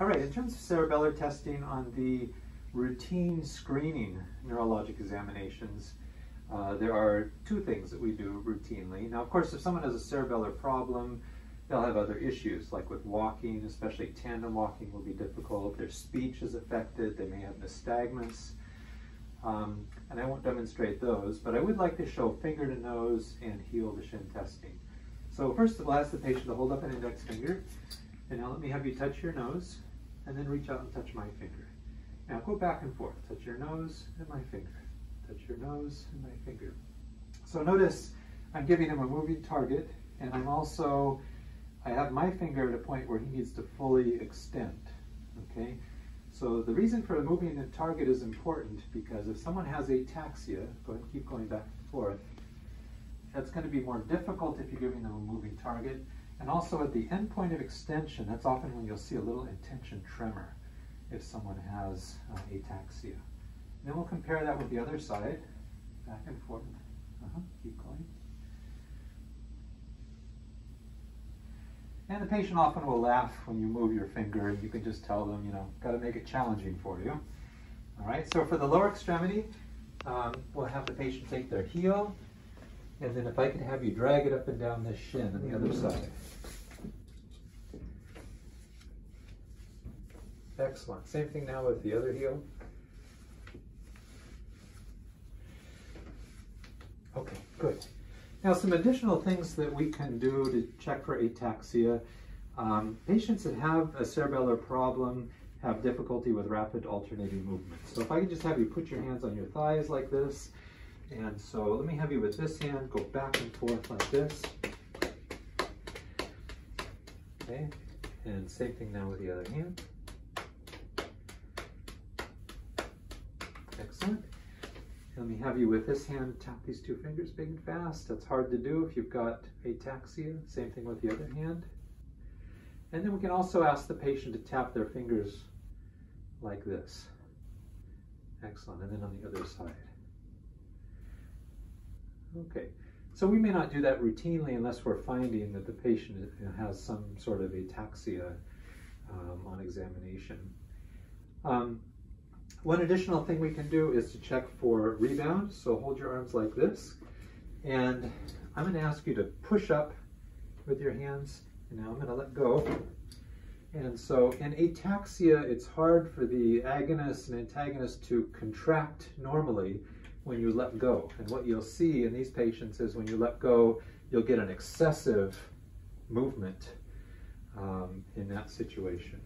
All right, in terms of cerebellar testing on the routine screening neurologic examinations, uh, there are two things that we do routinely. Now, of course, if someone has a cerebellar problem, they'll have other issues, like with walking, especially tandem walking will be difficult. Their speech is affected. They may have nystagmus. Um, and I won't demonstrate those, but I would like to show finger to nose and heel to shin testing. So first, I'll ask the patient to hold up an index finger, and now let me have you touch your nose, and then reach out and touch my finger. Now go back and forth, touch your nose and my finger, touch your nose and my finger. So notice I'm giving him a moving target, and I'm also, I have my finger at a point where he needs to fully extend, okay? So the reason for moving the target is important because if someone has ataxia, go ahead and keep going back and forth, that's going to be more difficult if you're giving them a moving target. And also at the end point of extension, that's often when you'll see a little intention tremor if someone has uh, ataxia. And then we'll compare that with the other side, back and forth. Uh -huh. Keep going. And the patient often will laugh when you move your finger. You can just tell them, you know, got to make it challenging for you. All right, so for the lower extremity, um, we'll have the patient take their heel, and then if I could have you drag it up and down this shin on the other side. Excellent. Same thing now with the other heel. Okay, good. Now, some additional things that we can do to check for ataxia. Um, patients that have a cerebellar problem have difficulty with rapid alternating movement. So if I could just have you put your hands on your thighs like this, and so let me have you with this hand go back and forth like this. Okay, and same thing now with the other hand. Excellent. Let me have you with this hand tap these two fingers big and fast. That's hard to do if you've got ataxia. Same thing with the other hand. And then we can also ask the patient to tap their fingers like this. Excellent. And then on the other side. Okay. So we may not do that routinely unless we're finding that the patient has some sort of ataxia um, on examination. Um, one additional thing we can do is to check for rebound. So hold your arms like this. And I'm going to ask you to push up with your hands. And now I'm going to let go. And so in ataxia, it's hard for the agonist and antagonist to contract normally when you let go. And what you'll see in these patients is when you let go, you'll get an excessive movement um, in that situation.